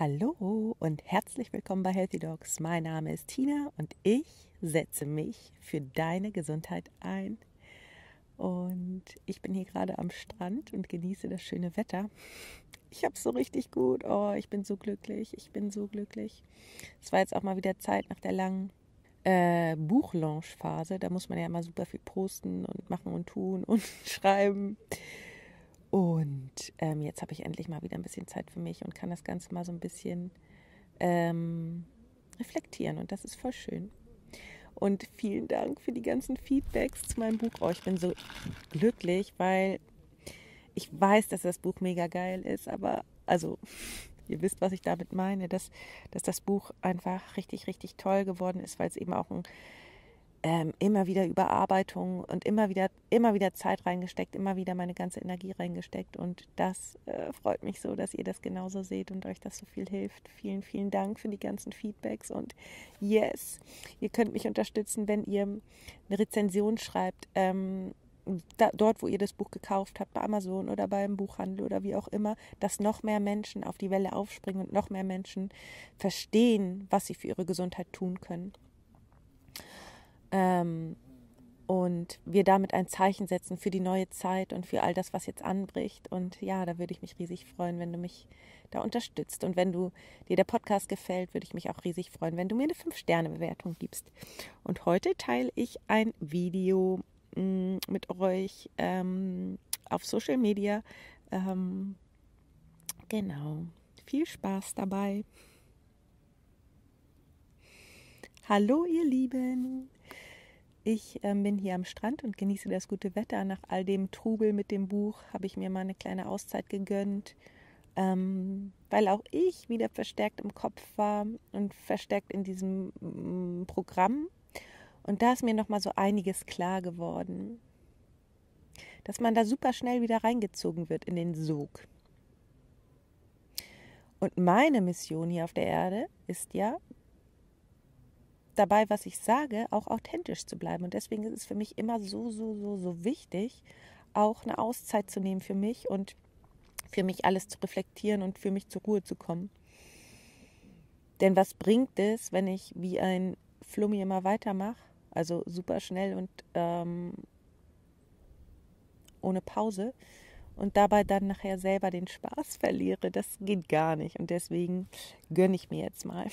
Hallo und herzlich willkommen bei Healthy Dogs. Mein Name ist Tina und ich setze mich für deine Gesundheit ein. Und ich bin hier gerade am Strand und genieße das schöne Wetter. Ich habe es so richtig gut. Oh, ich bin so glücklich. Ich bin so glücklich. Es war jetzt auch mal wieder Zeit nach der langen äh, Buchlaunch-Phase. Da muss man ja immer super viel posten und machen und tun und schreiben. Und ähm, jetzt habe ich endlich mal wieder ein bisschen Zeit für mich und kann das Ganze mal so ein bisschen ähm, reflektieren. Und das ist voll schön. Und vielen Dank für die ganzen Feedbacks zu meinem Buch. Oh, ich bin so glücklich, weil ich weiß, dass das Buch mega geil ist. Aber, also, ihr wisst, was ich damit meine, dass, dass das Buch einfach richtig, richtig toll geworden ist, weil es eben auch ein ähm, immer wieder Überarbeitung und immer wieder, immer wieder Zeit reingesteckt, immer wieder meine ganze Energie reingesteckt. Und das äh, freut mich so, dass ihr das genauso seht und euch das so viel hilft. Vielen, vielen Dank für die ganzen Feedbacks. Und yes, ihr könnt mich unterstützen, wenn ihr eine Rezension schreibt. Ähm, da, dort, wo ihr das Buch gekauft habt, bei Amazon oder beim Buchhandel oder wie auch immer, dass noch mehr Menschen auf die Welle aufspringen und noch mehr Menschen verstehen, was sie für ihre Gesundheit tun können. Ähm, und wir damit ein Zeichen setzen für die neue Zeit und für all das, was jetzt anbricht. Und ja, da würde ich mich riesig freuen, wenn du mich da unterstützt. Und wenn du dir der Podcast gefällt, würde ich mich auch riesig freuen, wenn du mir eine 5-Sterne-Bewertung gibst. Und heute teile ich ein Video mh, mm, mit euch ähm, auf Social Media. Ähm, genau. Viel Spaß dabei. Hallo ihr Lieben. Ich äh, bin hier am Strand und genieße das gute Wetter. Nach all dem Trubel mit dem Buch habe ich mir mal eine kleine Auszeit gegönnt, ähm, weil auch ich wieder verstärkt im Kopf war und verstärkt in diesem mm, Programm. Und da ist mir noch mal so einiges klar geworden, dass man da super schnell wieder reingezogen wird in den Sog. Und meine Mission hier auf der Erde ist ja, dabei, was ich sage, auch authentisch zu bleiben. Und deswegen ist es für mich immer so, so, so, so wichtig, auch eine Auszeit zu nehmen für mich und für mich alles zu reflektieren und für mich zur Ruhe zu kommen. Denn was bringt es, wenn ich wie ein Flummi immer weitermache, also super schnell und ähm, ohne Pause und dabei dann nachher selber den Spaß verliere? Das geht gar nicht und deswegen gönne ich mir jetzt mal.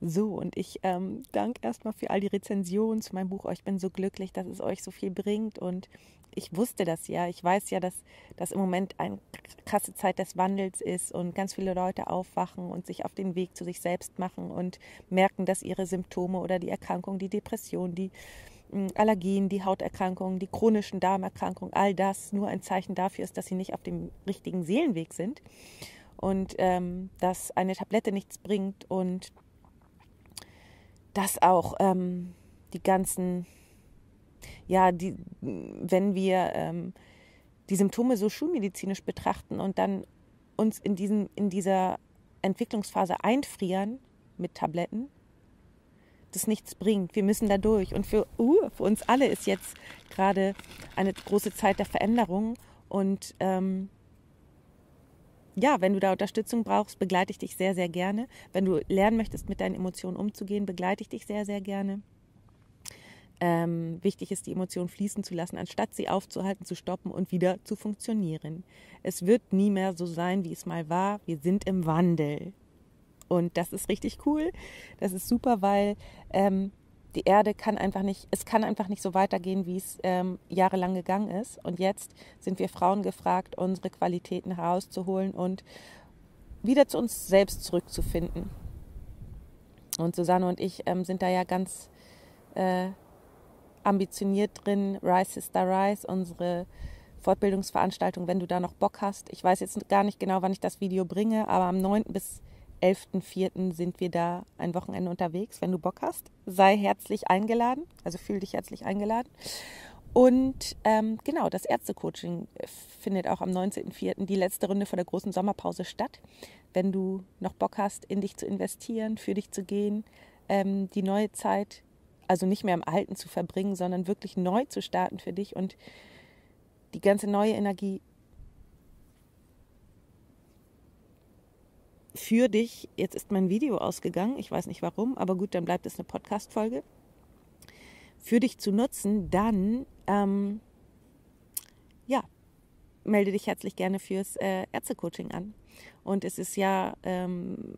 So, und ich ähm, danke erstmal für all die Rezensionen zu meinem Buch. Oh, ich bin so glücklich, dass es euch so viel bringt. Und ich wusste das ja. Ich weiß ja, dass das im Moment eine krasse Zeit des Wandels ist und ganz viele Leute aufwachen und sich auf den Weg zu sich selbst machen und merken, dass ihre Symptome oder die Erkrankung, die Depression, die hm, Allergien, die Hauterkrankungen, die chronischen Darmerkrankungen, all das nur ein Zeichen dafür ist, dass sie nicht auf dem richtigen Seelenweg sind und ähm, dass eine Tablette nichts bringt und dass auch ähm, die ganzen, ja, die, wenn wir ähm, die Symptome so schulmedizinisch betrachten und dann uns in, diesen, in dieser Entwicklungsphase einfrieren mit Tabletten, das nichts bringt. Wir müssen da durch. Und für, uh, für uns alle ist jetzt gerade eine große Zeit der Veränderung. Und ähm, ja, wenn du da Unterstützung brauchst, begleite ich dich sehr, sehr gerne. Wenn du lernen möchtest, mit deinen Emotionen umzugehen, begleite ich dich sehr, sehr gerne. Ähm, wichtig ist, die Emotionen fließen zu lassen, anstatt sie aufzuhalten, zu stoppen und wieder zu funktionieren. Es wird nie mehr so sein, wie es mal war. Wir sind im Wandel. Und das ist richtig cool. Das ist super, weil ähm, die Erde kann einfach nicht, es kann einfach nicht so weitergehen, wie es ähm, jahrelang gegangen ist. Und jetzt sind wir Frauen gefragt, unsere Qualitäten herauszuholen und wieder zu uns selbst zurückzufinden. Und Susanne und ich ähm, sind da ja ganz äh, ambitioniert drin. Rise Sister Rise, unsere Fortbildungsveranstaltung, wenn du da noch Bock hast. Ich weiß jetzt gar nicht genau, wann ich das Video bringe, aber am 9. bis 11.04. sind wir da ein Wochenende unterwegs. Wenn du Bock hast, sei herzlich eingeladen. Also fühl dich herzlich eingeladen. Und ähm, genau, das Ärztecoaching findet auch am 19.04. die letzte Runde vor der großen Sommerpause statt. Wenn du noch Bock hast, in dich zu investieren, für dich zu gehen, ähm, die neue Zeit, also nicht mehr im Alten zu verbringen, sondern wirklich neu zu starten für dich und die ganze neue Energie für dich, jetzt ist mein Video ausgegangen, ich weiß nicht warum, aber gut, dann bleibt es eine Podcast-Folge, für dich zu nutzen, dann ähm, ja, melde dich herzlich gerne fürs äh, Ärztecoaching an. Und es ist ja ähm,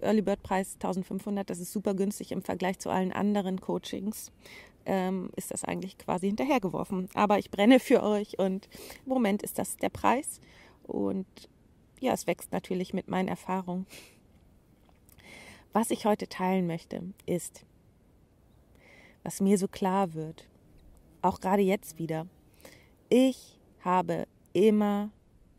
Early Bird Preis 1500, das ist super günstig im Vergleich zu allen anderen Coachings. Ähm, ist das eigentlich quasi hinterhergeworfen. Aber ich brenne für euch und im Moment ist das der Preis. Und ja, es wächst natürlich mit meinen Erfahrungen. Was ich heute teilen möchte, ist, was mir so klar wird, auch gerade jetzt wieder. Ich habe immer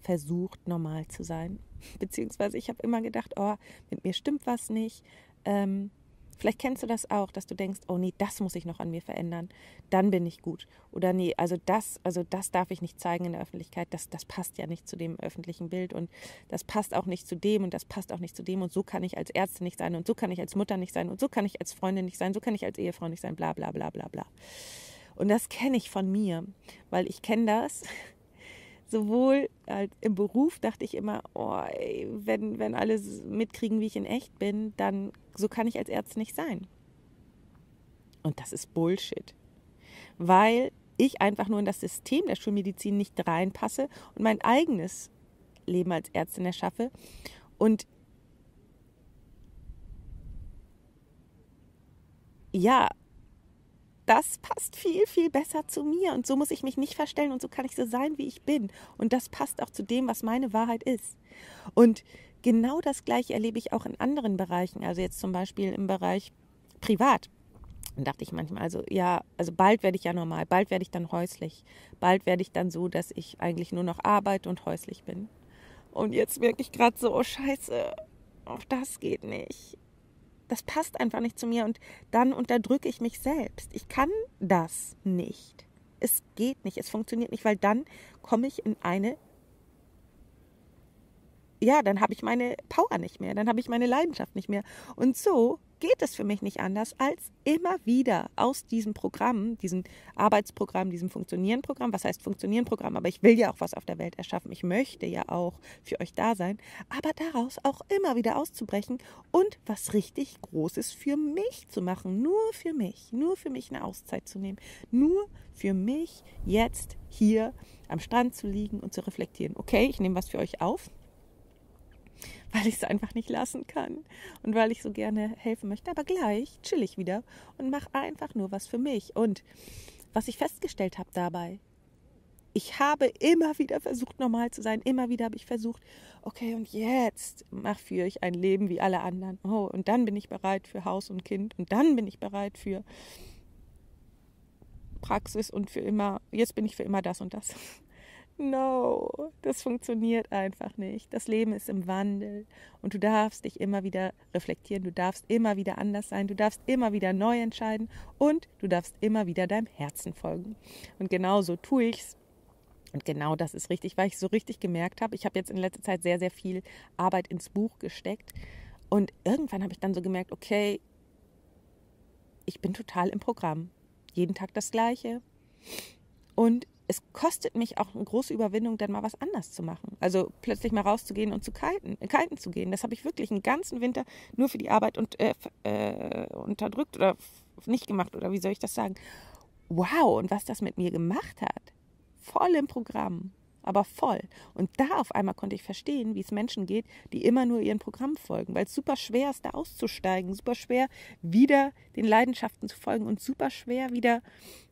versucht, normal zu sein. Beziehungsweise ich habe immer gedacht, oh, mit mir stimmt was nicht. Ähm, vielleicht kennst du das auch, dass du denkst, oh nee, das muss ich noch an mir verändern. Dann bin ich gut. Oder nee, also das, also das darf ich nicht zeigen in der Öffentlichkeit. Das, das passt ja nicht zu dem öffentlichen Bild und das passt auch nicht zu dem und das passt auch nicht zu dem und so kann ich als Ärztin nicht sein und so kann ich als Mutter nicht sein und so kann ich als Freundin nicht sein, so kann ich als Ehefrau nicht sein, bla bla bla bla bla. Und das kenne ich von mir, weil ich kenne das sowohl halt im Beruf dachte ich immer, oh, ey, wenn, wenn alle mitkriegen, wie ich in echt bin, dann so kann ich als Ärztin nicht sein. Und das ist Bullshit. Weil ich einfach nur in das System der Schulmedizin nicht reinpasse und mein eigenes Leben als Ärztin erschaffe. Und ja, das passt viel, viel besser zu mir und so muss ich mich nicht verstellen und so kann ich so sein, wie ich bin. Und das passt auch zu dem, was meine Wahrheit ist. Und genau das Gleiche erlebe ich auch in anderen Bereichen, also jetzt zum Beispiel im Bereich privat. Dann dachte ich manchmal, also ja, also bald werde ich ja normal, bald werde ich dann häuslich, bald werde ich dann so, dass ich eigentlich nur noch arbeite und häuslich bin. Und jetzt merke ich gerade so, oh scheiße, auch das geht nicht das passt einfach nicht zu mir und dann unterdrücke ich mich selbst. Ich kann das nicht. Es geht nicht, es funktioniert nicht, weil dann komme ich in eine ja, dann habe ich meine Power nicht mehr, dann habe ich meine Leidenschaft nicht mehr. Und so geht es für mich nicht anders, als immer wieder aus diesem Programm, diesem Arbeitsprogramm, diesem Funktionieren-Programm, was heißt Funktionieren-Programm, aber ich will ja auch was auf der Welt erschaffen, ich möchte ja auch für euch da sein, aber daraus auch immer wieder auszubrechen und was richtig Großes für mich zu machen, nur für mich, nur für mich eine Auszeit zu nehmen, nur für mich jetzt hier am Strand zu liegen und zu reflektieren. Okay, ich nehme was für euch auf, weil ich es einfach nicht lassen kann und weil ich so gerne helfen möchte. Aber gleich chill ich wieder und mache einfach nur was für mich. Und was ich festgestellt habe dabei, ich habe immer wieder versucht, normal zu sein. Immer wieder habe ich versucht, okay, und jetzt mach für ich ein Leben wie alle anderen. Oh, und dann bin ich bereit für Haus und Kind. Und dann bin ich bereit für Praxis und für immer, jetzt bin ich für immer das und das. No, das funktioniert einfach nicht. Das Leben ist im Wandel und du darfst dich immer wieder reflektieren, du darfst immer wieder anders sein, du darfst immer wieder neu entscheiden und du darfst immer wieder deinem Herzen folgen. Und genau so tue ich's. Und genau das ist richtig, weil ich so richtig gemerkt habe, ich habe jetzt in letzter Zeit sehr, sehr viel Arbeit ins Buch gesteckt und irgendwann habe ich dann so gemerkt, okay, ich bin total im Programm. Jeden Tag das Gleiche. Und es kostet mich auch eine große Überwindung, dann mal was anders zu machen. Also plötzlich mal rauszugehen und zu kiten, äh, kiten zu gehen. Das habe ich wirklich einen ganzen Winter nur für die Arbeit und, äh, äh, unterdrückt oder nicht gemacht oder wie soll ich das sagen. Wow, und was das mit mir gemacht hat. Voll im Programm aber voll. Und da auf einmal konnte ich verstehen, wie es Menschen geht, die immer nur ihren Programm folgen, weil es super schwer ist, da auszusteigen, super schwer, wieder den Leidenschaften zu folgen und super schwer, wieder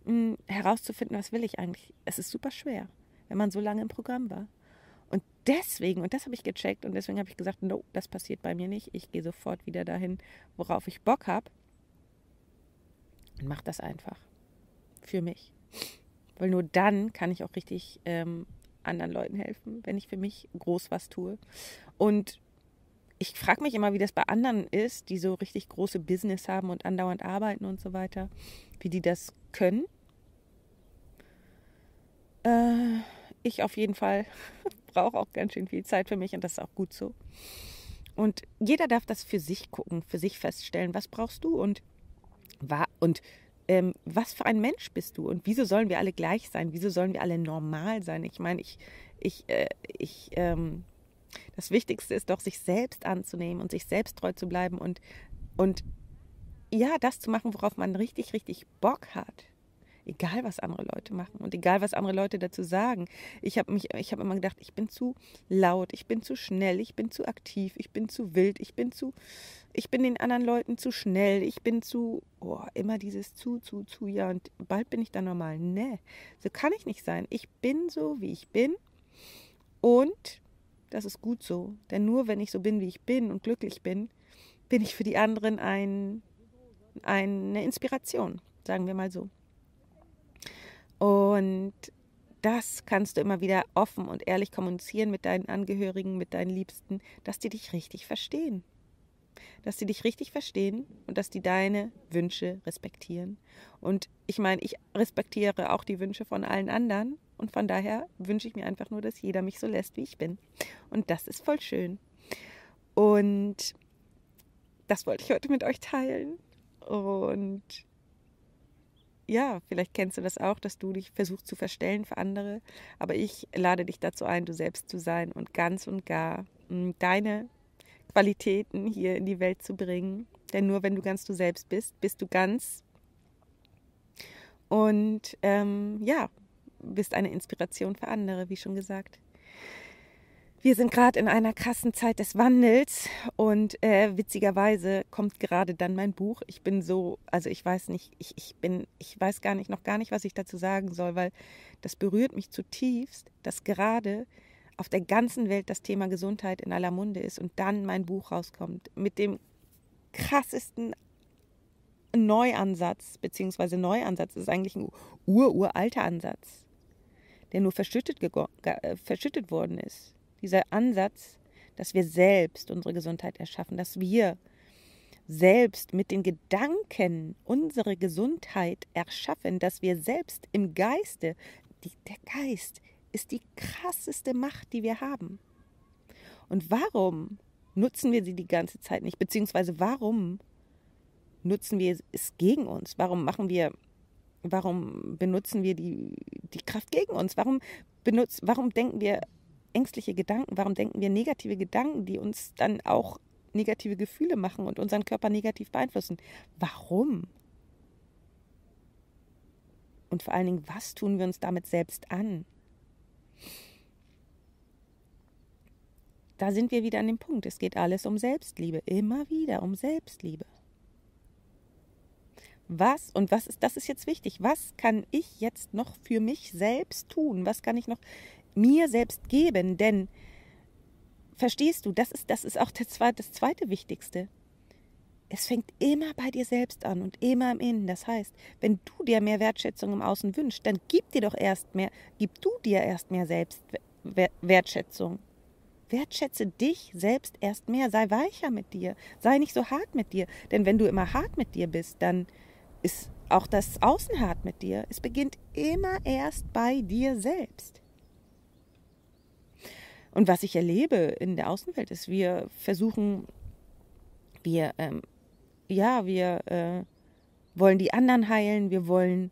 mh, hm, herauszufinden, was will ich eigentlich. Es ist super schwer, wenn man so lange im Programm war. Und deswegen, und das habe ich gecheckt, und deswegen habe ich gesagt, no, das passiert bei mir nicht. Ich gehe sofort wieder dahin, worauf ich Bock habe. Und mache das einfach. Für mich. Weil nur dann kann ich auch richtig ähm, anderen Leuten helfen, wenn ich für mich groß was tue. Und ich frage mich immer, wie das bei anderen ist, die so richtig große Business haben und andauernd arbeiten und so weiter, wie die das können. Äh, ich auf jeden Fall brauche auch ganz schön viel Zeit für mich und das ist auch gut so. Und jeder darf das für sich gucken, für sich feststellen, was brauchst du und, und ähm, was für ein Mensch bist du und wieso sollen wir alle gleich sein? Wieso sollen wir alle normal sein? Ich meine, ich, ich, äh, ich ähm, Das Wichtigste ist doch, sich selbst anzunehmen und sich selbst treu zu bleiben und, und ja, das zu machen, worauf man richtig, richtig Bock hat. Egal, was andere Leute machen und egal, was andere Leute dazu sagen. Ich habe mich, ich habe immer gedacht, ich bin zu laut, ich bin zu schnell, ich bin zu aktiv, ich bin zu wild, ich bin zu, ich bin den anderen Leuten zu schnell, ich bin zu, oh, immer dieses zu, zu, zu, ja, und bald bin ich dann normal. Nee, so kann ich nicht sein. Ich bin so, wie ich bin und das ist gut so. Denn nur wenn ich so bin, wie ich bin und glücklich bin, bin ich für die anderen ein, eine Inspiration, sagen wir mal so. Und das kannst du immer wieder offen und ehrlich kommunizieren mit deinen Angehörigen, mit deinen Liebsten, dass die dich richtig verstehen. Dass sie dich richtig verstehen und dass die deine Wünsche respektieren. Und ich meine, ich respektiere auch die Wünsche von allen anderen und von daher wünsche ich mir einfach nur, dass jeder mich so lässt, wie ich bin. Und das ist voll schön. Und das wollte ich heute mit euch teilen. Und ja, vielleicht kennst du das auch, dass du dich versuchst zu verstellen für andere. Aber ich lade dich dazu ein, du selbst zu sein und ganz und gar hm, deine Qualitäten hier in die Welt zu bringen. Denn nur wenn du ganz du selbst bist, bist du ganz. Und ähm, ja, bist eine Inspiration für andere, wie schon gesagt. Wir sind gerade in einer krassen Zeit des Wandels und äh, witzigerweise kommt gerade dann mein Buch. Ich bin so, also ich weiß nicht, ich, ich bin, ich weiß gar nicht, noch gar nicht, was ich dazu sagen soll, weil das berührt mich zutiefst, dass gerade auf der ganzen Welt das Thema Gesundheit in aller Munde ist und dann mein Buch rauskommt mit dem krassesten Neuansatz, beziehungsweise Neuansatz ist eigentlich ein ur-uralter Ansatz, der nur verschüttet, verschüttet worden ist dieser Ansatz, dass wir selbst unsere Gesundheit erschaffen, dass wir selbst mit den Gedanken unsere Gesundheit erschaffen, dass wir selbst im Geiste, die, der Geist ist die krasseste Macht, die wir haben. Und warum nutzen wir sie die ganze Zeit nicht? Beziehungsweise warum nutzen wir es gegen uns? Warum machen wir, warum benutzen wir die, die Kraft gegen uns? Warum, benutzt, warum denken wir ängstliche Gedanken? Warum denken wir negative Gedanken, die uns dann auch negative Gefühle machen und unseren Körper negativ beeinflussen? Warum? Und vor allen Dingen, was tun wir uns damit selbst an? Da sind wir wieder an dem Punkt. Es geht alles um Selbstliebe. Immer wieder um Selbstliebe. Was, und was ist, das ist jetzt wichtig, was kann ich jetzt noch für mich selbst tun? Was kann ich noch mir selbst geben, denn verstehst du, das ist, das ist auch das zweite, das zweite Wichtigste. Es fängt immer bei dir selbst an und immer im Innen. Das heißt, wenn du dir mehr Wertschätzung im Außen wünschst, dann gib dir doch erst mehr, gib du dir erst mehr Selbstwertschätzung. Wertschätze dich selbst erst mehr, sei weicher mit dir, sei nicht so hart mit dir. Denn wenn du immer hart mit dir bist, dann ist auch das Außen hart mit dir. Es beginnt immer erst bei dir selbst. Und was ich erlebe in der Außenwelt ist, wir versuchen, wir, ähm, ja, wir äh, wollen die anderen heilen, wir wollen,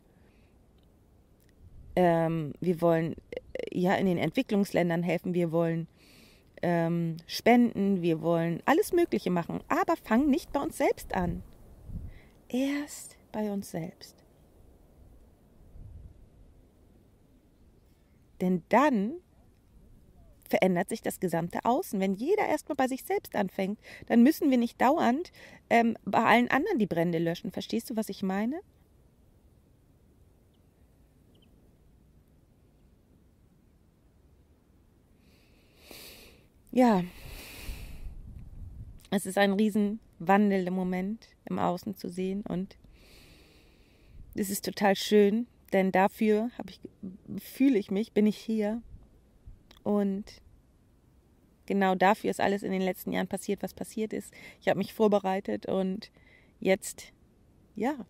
ähm, wir wollen äh, ja in den Entwicklungsländern helfen, wir wollen ähm, spenden, wir wollen alles Mögliche machen, aber fangen nicht bei uns selbst an. Erst bei uns selbst. Denn dann verändert sich das gesamte Außen. Wenn jeder erstmal bei sich selbst anfängt, dann müssen wir nicht dauernd ähm, bei allen anderen die Brände löschen. Verstehst du, was ich meine? Ja, es ist ein Riesenwandel im Moment im Außen zu sehen und es ist total schön, denn dafür ich, fühle ich mich, bin ich hier und genau dafür ist alles in den letzten Jahren passiert, was passiert ist. Ich habe mich vorbereitet und jetzt, ja,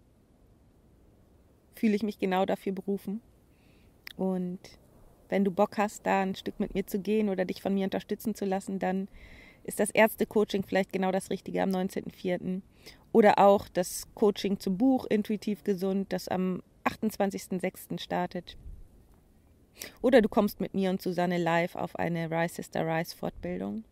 fühle ich mich genau dafür berufen. Und wenn du Bock hast, da ein Stück mit mir zu gehen oder dich von mir unterstützen zu lassen, dann ist das Ärzte-Coaching vielleicht genau das Richtige am 19.04. Oder auch das Coaching zum Buch Intuitiv Gesund, das am 28.06. startet. Oder du kommst mit mir und Susanne live auf eine Rise Sister Rise Fortbildung.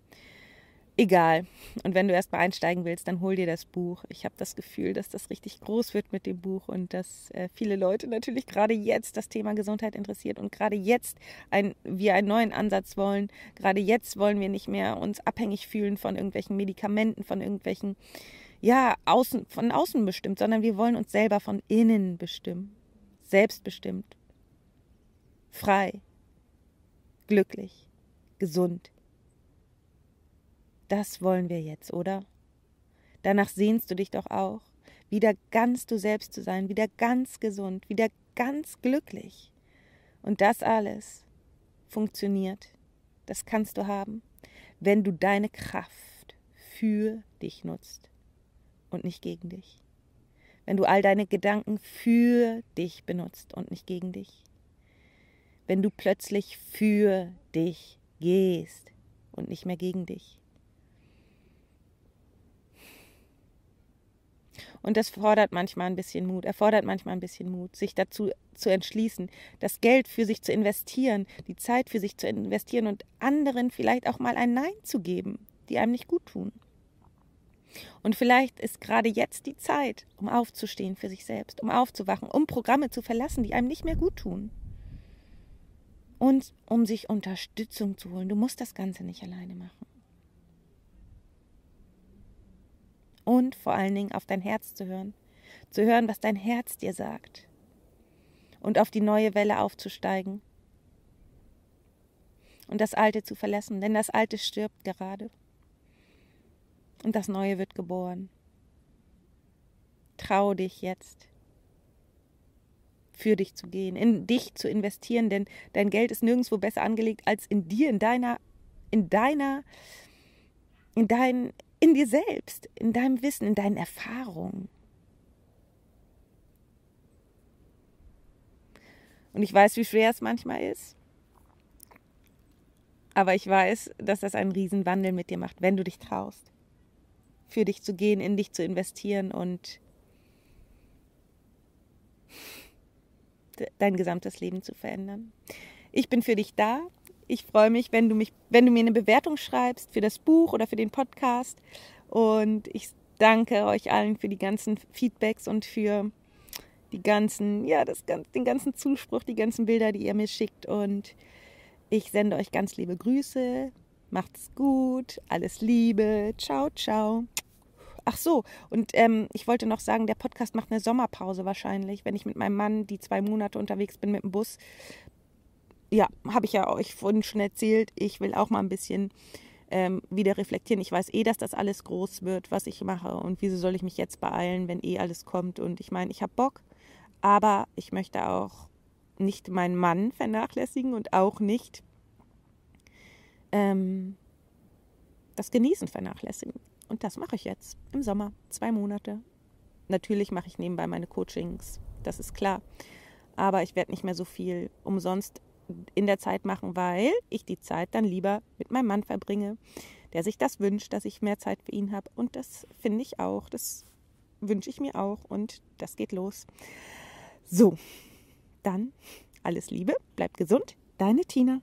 Egal. Und wenn du erst mal einsteigen willst, dann hol dir das Buch. Ich habe das Gefühl, dass das richtig groß wird mit dem Buch und dass äh, viele Leute natürlich gerade jetzt das Thema Gesundheit interessiert und gerade jetzt ein, wir einen neuen Ansatz wollen. Gerade jetzt wollen wir nicht mehr uns abhängig fühlen von irgendwelchen Medikamenten, von irgendwelchen, ja, außen, von außen bestimmt, sondern wir wollen uns selber von innen bestimmen. Selbstbestimmt. Frei. Glücklich. Gesund das wollen wir jetzt, oder? Danach sehnst du dich doch auch, wieder ganz du selbst zu sein, wieder ganz gesund, wieder ganz glücklich. Und das alles funktioniert, das kannst du haben, wenn du deine Kraft für dich nutzt und nicht gegen dich. Wenn du all deine Gedanken für dich benutzt und nicht gegen dich. Wenn du plötzlich für dich gehst und nicht mehr gegen dich. Und das fordert manchmal ein bisschen Mut, erfordert manchmal ein bisschen Mut, sich dazu zu entschließen, das Geld für sich zu investieren, die Zeit für sich zu investieren und anderen vielleicht auch mal ein Nein zu geben, die einem nicht gut tun. Und vielleicht ist gerade jetzt die Zeit, um aufzustehen für sich selbst, um aufzuwachen, um Programme zu verlassen, die einem nicht mehr gut tun. Und um sich Unterstützung zu holen. Du musst das Ganze nicht alleine machen. und vor allen Dingen auf dein Herz zu hören. Zu hören, was dein Herz dir sagt. Und auf die neue Welle aufzusteigen. Und das Alte zu verlassen, denn das Alte stirbt gerade. Und das Neue wird geboren. Trau dich jetzt, für dich zu gehen, in dich zu investieren, denn dein Geld ist nirgendwo besser angelegt als in dir, in deiner, in deiner, in dein, in dir selbst, in deinem Wissen, in deinen Erfahrungen. Und ich weiß, wie schwer es manchmal ist. Aber ich weiß, dass das einen Riesenwandel mit dir macht, wenn du dich traust, für dich zu gehen, in dich zu investieren und dein gesamtes Leben zu verändern. Ich bin für dich da. Ich freue mich, wenn du mich, wenn du mir eine Bewertung schreibst für das Buch oder für den Podcast. Und ich danke euch allen für die ganzen Feedbacks und für die ganzen, ja, das, den ganzen Zuspruch, die ganzen Bilder, die ihr mir schickt. Und ich sende euch ganz liebe Grüße. Macht's gut. Alles Liebe. Ciao, ciao. Ach so, und ähm, ich wollte noch sagen, der Podcast macht eine Sommerpause wahrscheinlich, wenn ich mit meinem Mann die zwei Monate unterwegs bin mit dem Bus ja, habe ich ja euch vorhin schon erzählt, ich will auch mal ein bisschen ähm, wieder reflektieren. Ich weiß eh, dass das alles groß wird, was ich mache und wieso soll ich mich jetzt beeilen, wenn eh alles kommt. Und ich meine, ich habe Bock, aber ich möchte auch nicht meinen Mann vernachlässigen und auch nicht ähm, das Genießen vernachlässigen. Und das mache ich jetzt im Sommer, zwei Monate. Natürlich mache ich nebenbei meine Coachings, das ist klar. Aber ich werde nicht mehr so viel umsonst in der Zeit machen, weil ich die Zeit dann lieber mit meinem Mann verbringe, der sich das wünscht, dass ich mehr Zeit für ihn habe. Und das finde ich auch, das wünsche ich mir auch und das geht los. So, dann alles Liebe, bleib gesund, deine Tina.